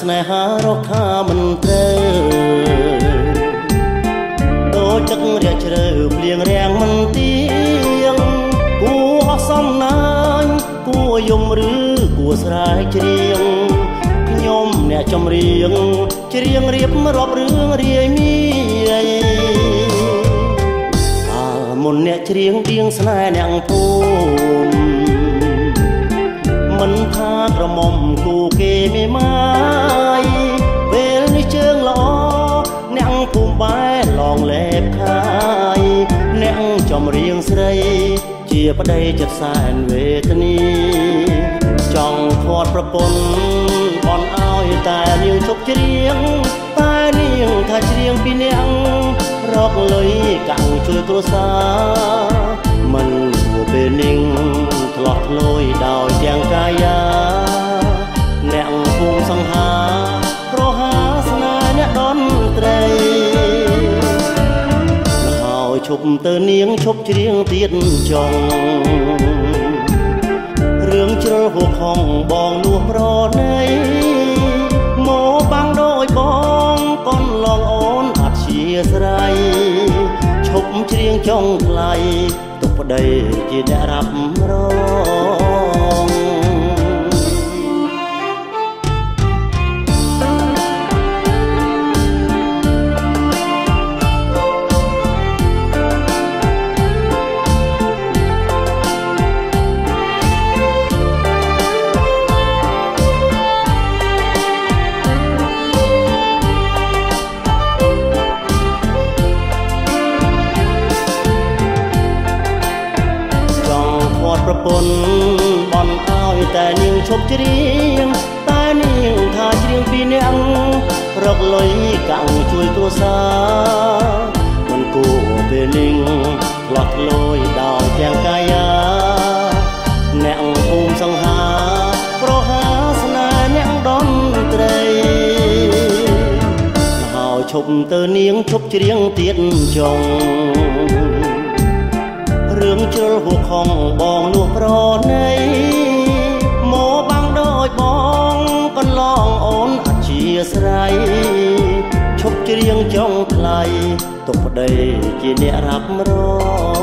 ស្នេហារកថាមិនត្រូវដូចទឹករាជ្រៅភ្លៀងរាំងមិនទៀងគួសំណាញ់គួយំឬគួស្រែកច្រៀងខ្ញុំអ្នកចម្រៀងច្រៀងរៀបរាប់រឿងរាយមីអាមុនអ្នកច្រៀងទៀងស្នេហ៍អ្នកពូនមិនថាក្រមុំគូគេមេម៉ា ងលេបខាយអ្នកចម្រៀងស្រី ជាប្តីចិត្តសែនវេទនីចង់ធាត់ប្រពន្ធបនឲ្យតែនាងជប់ច្រៀងតែនាងថាច្រៀងពីនាងរកលុយកាំងជួយគ្រួសារមិនគួរពេលនាងធ្លាស់ធ្លោយដោយទាំងកាយា ឈប់ទៅនាងឈប់ច្រៀងទៀតចុងរឿងជ្រុលហួខំបងនោះប្រណីមកបាំងដោយបងកូនឡងអូនអត់ជាស្រ័យឈប់ច្រៀងចុងថ្លៃទុកប្តីជាអ្នករាប់រង ប្រពន្ធបន់ឲ្យតែនាងឈប់ច្រៀងតែនាងថាច្រៀងពីអ្នករកលុយកាំងជួយគ្រួសារមិនគួរពេលនាងផ្លោះធ្លោយដោយទាំងកាយាអ្នកភូមិសង្ហាប្រហាស្នេហ៍អ្នកដនត្រីហើយឈប់ទៅនាងឈប់ច្រៀងទៀតចុងរឿ ងជ្រុលហួខំបងនោះប្រណីមកបាំងដោយបងកន្លងអូនអធិស្រ័យឈប់ច្រៀងចុងថ្លៃទុកប្តីជាអ្នករាប់រង